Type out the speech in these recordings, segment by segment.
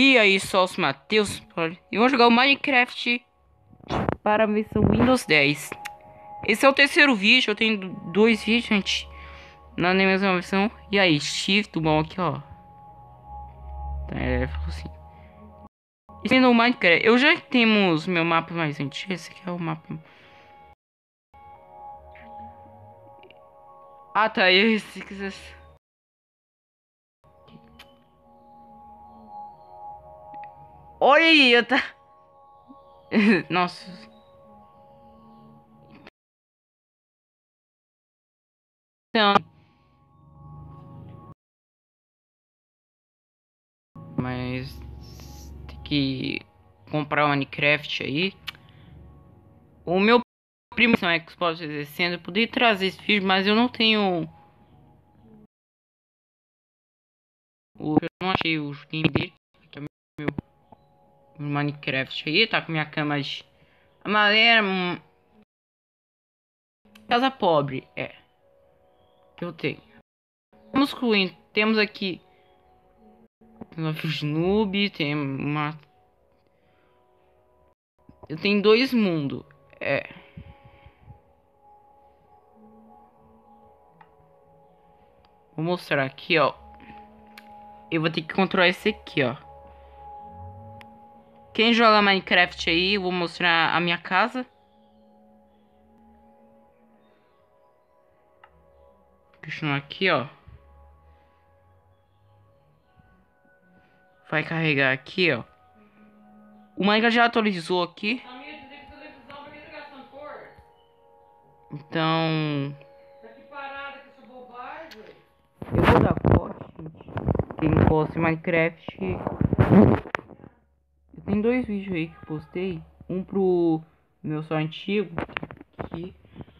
E aí, só os Matheus. E vamos jogar o Minecraft para a versão Windows 10. Esse é o terceiro vídeo. Eu tenho dois vídeos, gente. Na mesma versão. E aí, Shift, bom aqui, ó. É, falou assim. E no Minecraft. Eu já temos meu mapa mais antigo. Esse aqui é o mapa. Ah, tá. Esse quiser. Olha, tá. Nossa. Então. Mas tem que comprar o Minecraft aí. O meu primo são Xbox 360, eu poderia trazer esse vídeo, mas eu não tenho. Eu não achei o game dele. Aqui é meu Minecraft aí, tá com minha cama de amarela. Hum, casa pobre, é. Que eu tenho. Vamos concluindo. Temos aqui. Noob, tem uma. Eu tenho dois mundos. É. Vou mostrar aqui, ó. Eu vou ter que controlar esse aqui, ó. Quem joga Minecraft aí, eu vou mostrar a minha casa. Continuar aqui, ó. Vai carregar aqui, ó. O Minecraft já atualizou aqui. Então... Eu vou dar corte, gente. Quem gosta de Minecraft... Tem dois vídeos aí que postei. Um pro meu celular antigo aqui,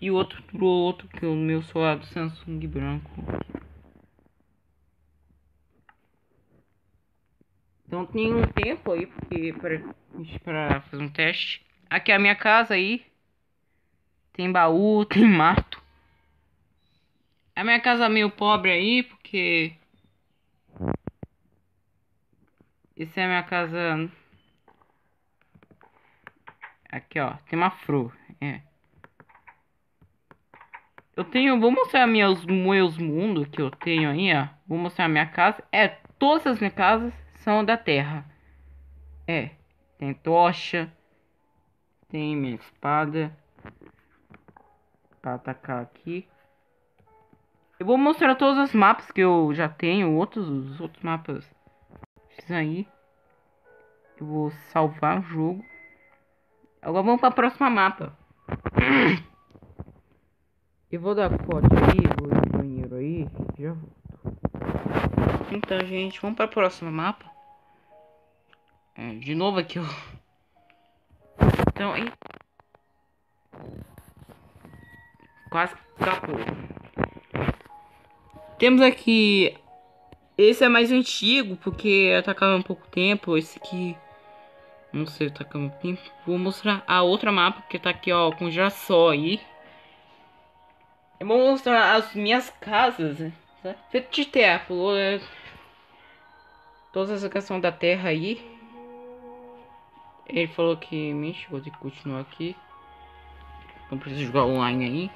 e outro pro outro que é o meu celular do Samsung branco. Então tem um tempo aí porque para fazer um teste. Aqui é a minha casa aí. Tem baú, tem mato. A minha casa é meio pobre aí porque essa é a minha casa Aqui, ó. Tem uma flor. É. Eu tenho... Vou mostrar meus, meus mundos que eu tenho aí, ó. Vou mostrar a minha casa. É, todas as minhas casas são da terra. É. Tem tocha. Tem minha espada. Pra atacar aqui. Eu vou mostrar todos os mapas que eu já tenho. Outros, os outros mapas. Fiz aí. Eu vou salvar o jogo. Agora vamos para a próxima mapa. Eu vou dar corte aí, vou ir no banheiro aí já volto. Então, gente, vamos para a próxima mapa. É, de novo aqui, ó. Então, aí. Quase acabou. Temos aqui. Esse é mais antigo, porque atacava um pouco tempo. Esse aqui. Não sei, tá com Vou mostrar a outra mapa que tá aqui, ó, com girassol aí. Eu vou mostrar as minhas casas, né? Feito de terra, falou, né? Toda essa questão da terra aí. Ele falou que, mexe, vou ter que continuar aqui. Não preciso jogar online aí.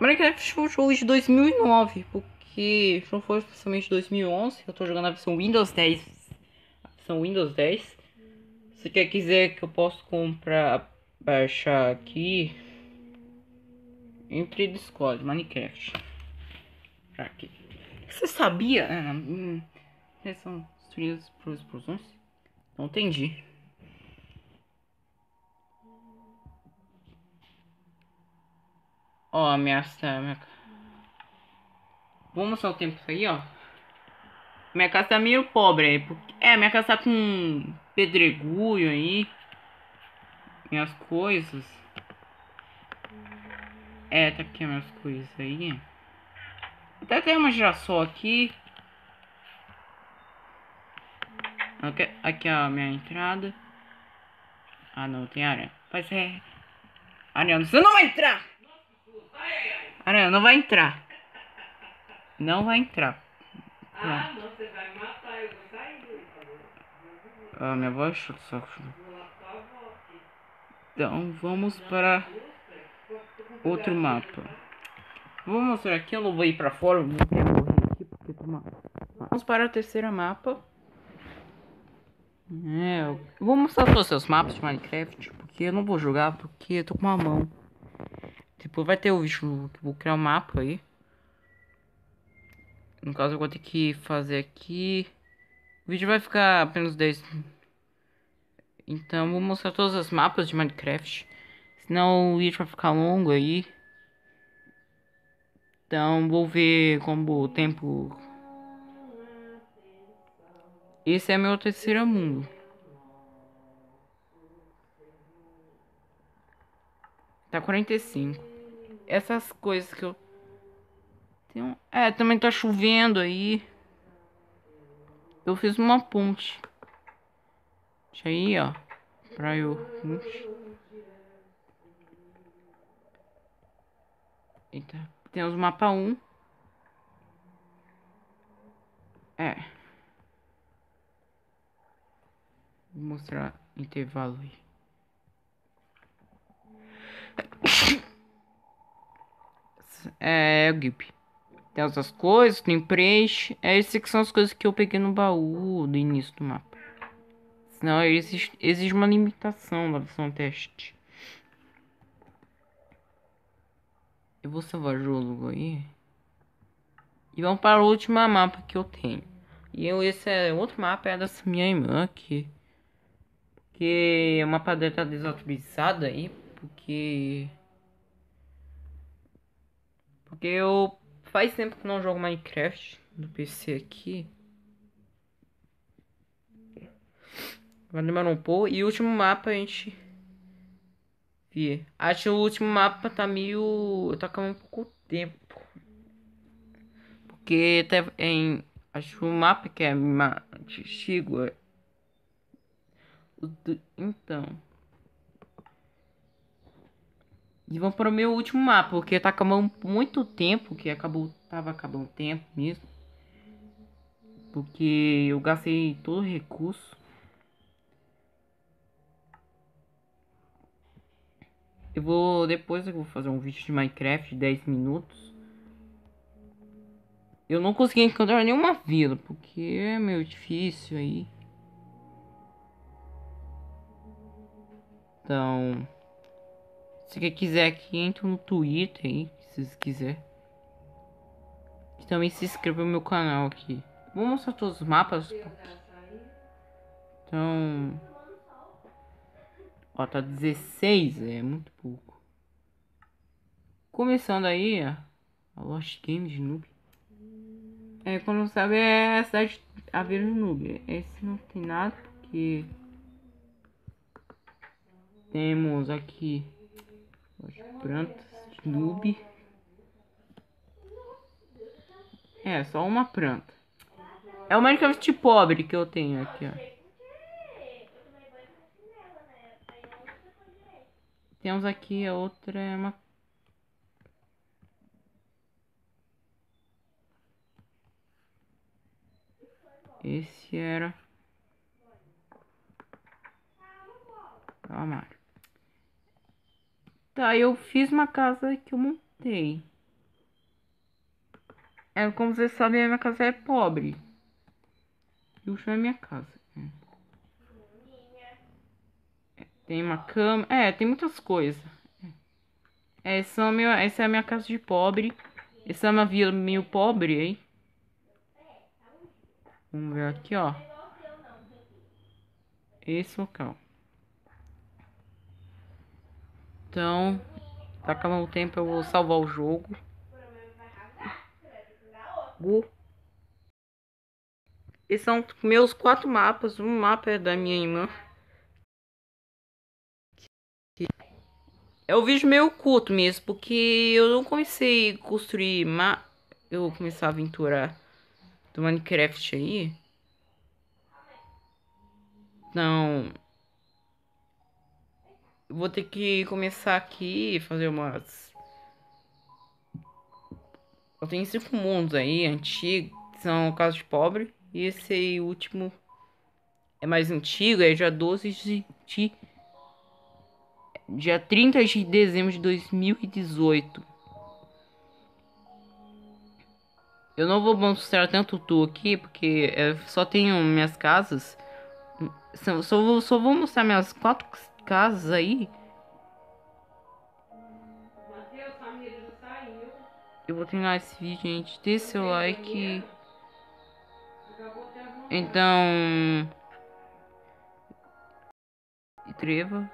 Minecraft foi um jogo de 2009, porque não foi oficialmente 2011. Eu tô jogando a versão Windows 10 versão Windows 10. Se quer quiser que eu posso comprar, baixar aqui, entre Discord, Minecraft. Aqui. Você sabia? Ah, hum, são destruídas por explosões? Não entendi. Ó, oh, ameaça. Minha... Vamos mostrar o tempo aí, ó. Minha casa tá meio pobre aí. É, minha casa tá com pedregulho aí. Minhas coisas. É, tá aqui minhas coisas aí. Até tem uma girassol aqui. Aqui, aqui é a minha entrada. Ah, não, tem aranha. Mas é... Aranha, você não vai entrar! Aranha, não vai entrar. Não vai entrar. Ah, não, você vai matar Ah, minha voz está de saco. Então, vamos para outro mapa. Vou mostrar aqui, eu não vou ir para fora, vou correr aqui porque tá uma... Vamos para o terceiro mapa. É, eu vou mostrar todos os seus mapas de Minecraft, porque eu não vou jogar, porque eu tô com uma mão. Depois vai ter o vídeo que vou criar um mapa aí. No caso eu vou ter que fazer aqui. O vídeo vai ficar apenas 10. Então vou mostrar todos os mapas de Minecraft. Senão o vídeo vai ficar longo aí. Então vou ver como o tempo. Esse é meu terceiro mundo. Tá 45. Essas coisas que eu tenho. É, também tá chovendo aí. Eu fiz uma ponte. Deixa aí, ó. Pra eu. Eita. Temos mapa 1. É. Vou mostrar intervalo aí. É, o Gip. Tem outras coisas, tem preenche. É, essas que são as coisas que eu peguei no baú do início do mapa. Senão existe, existe uma limitação da versão teste. Eu vou salvar o jogo aí. E vamos para o último mapa que eu tenho. E eu, esse é outro mapa, é dessa minha irmã. Porque o mapa dela tá desatualizado aí. Porque... Porque eu... Faz tempo que não jogo Minecraft no PC aqui. Vai demorar um pouco. E o último mapa a gente vi. Acho que o último mapa tá meio. Tá com um pouco tempo. Porque tá em. Acho que o mapa que é antigo. É... Então. E vamos para o meu último mapa, porque tá acabando muito tempo, que acabou, tava acabando tempo mesmo. Porque eu gastei todo o recurso. Eu vou. Depois eu vou fazer um vídeo de Minecraft de 10 minutos. Eu não consegui encontrar nenhuma vila, porque é meio difícil aí. Então. Se você quiser aqui, entra no Twitter aí, se quiser. E também se inscreva no meu canal aqui. Vou mostrar todos os mapas. Então. Ó, tá 16, é muito pouco. Começando aí, ó. A Lost Game de Noob. É, quando sabe, é a cidade a ver no Noob. Esse não tem nada, porque... Temos aqui... As plantas Noob. É, só uma planta. É o Minecraft pobre que eu tenho aqui, ó. Temos aqui a outra, é uma... Esse era... Calma. Tá, eu fiz uma casa que eu montei. É, como vocês sabem, a minha casa é pobre. E o chão é minha casa. Tem uma cama. É, tem muitas coisas. É, essa, é meu, essa é a minha casa de pobre. Essa é uma vila meio pobre aí. Vamos ver aqui, ó. Esse local. Então, tá acabando o tempo, eu vou salvar o jogo. Esses são meus quatro mapas. Um mapa é da minha irmã. É o vídeo meio culto mesmo, porque eu não comecei a construir, ma eu comecei a aventurar do Minecraft aí. Então, vou ter que começar aqui fazer umas. Eu tenho cinco mundos aí, antigos, que são casos de pobre. E esse aí, último, é mais antigo, é dia 12 de, dia 30 de dezembro de 2018. Eu não vou mostrar tanto tu aqui, porque só tenho minhas casas. Só, só, vou, só vou mostrar minhas quatro casas aí. Eu vou terminar esse vídeo, gente. Dê seu like. Então. Inscreva.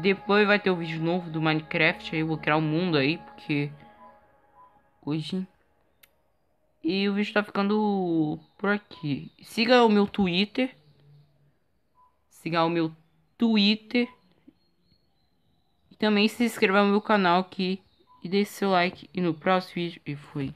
Depois vai ter o um vídeo novo do Minecraft. Aí eu vou criar um mundo aí, porque. Hoje. E o vídeo tá ficando por aqui. Siga o meu Twitter. Siga o meu Twitter. Também se inscreva no meu canal aqui. E deixe seu like. E no próximo vídeo. E fui.